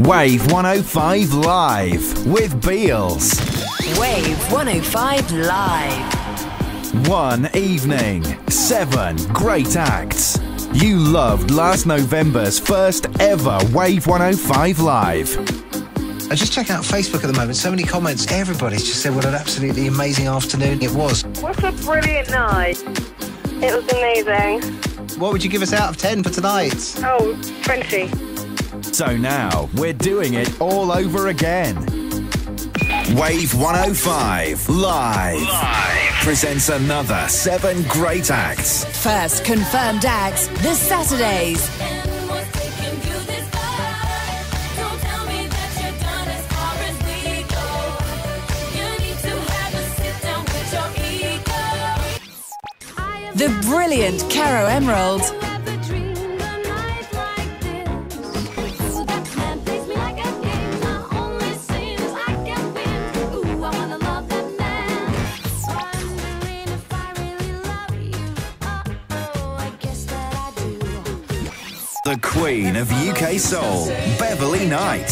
Wave 105 Live with Beales. Wave 105 Live. One evening, seven great acts. You loved last November's first ever Wave 105 Live. I just check out Facebook at the moment. So many comments. Everybody's just said what an absolutely amazing afternoon it was. What a brilliant night. It was amazing. What would you give us out of 10 for tonight? Oh, 20. So now we're doing it all over again. Wave 105 Live, Live. presents another seven great acts. First confirmed acts this Saturdays. The brilliant Caro Emerald. The Queen of UK Soul, Beverley Knight.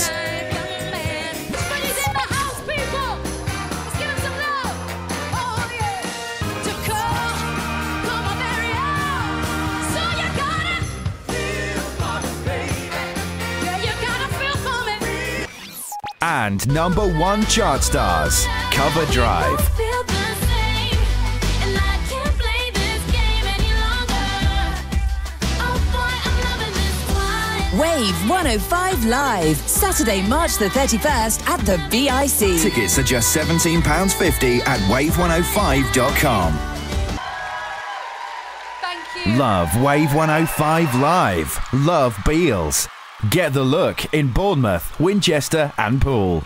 And number one chart stars, Cover Drive. Wave 105 Live, Saturday, March the 31st at the BIC. Tickets are just £17.50 at wave105.com. Thank you. Love Wave 105 Live. Love Beales. Get the look in Bournemouth, Winchester, and Poole.